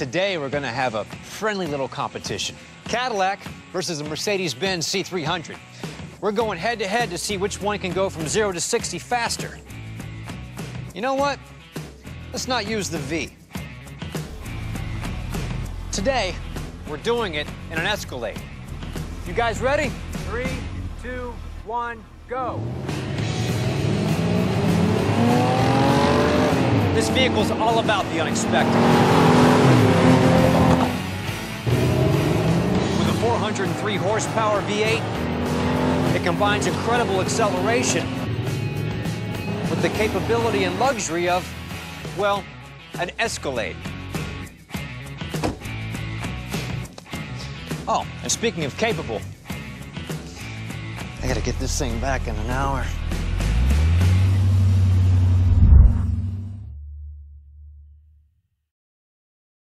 Today, we're going to have a friendly little competition. Cadillac versus a Mercedes-Benz C300. We're going head-to-head -to, -head to see which one can go from 0 to 60 faster. You know what? Let's not use the V. Today, we're doing it in an Escalade. You guys ready? Three, two, one, go. This vehicle's all about the unexpected. With a 403 horsepower V8, it combines incredible acceleration with the capability and luxury of, well, an Escalade. Oh, and speaking of capable, I gotta get this thing back in an hour.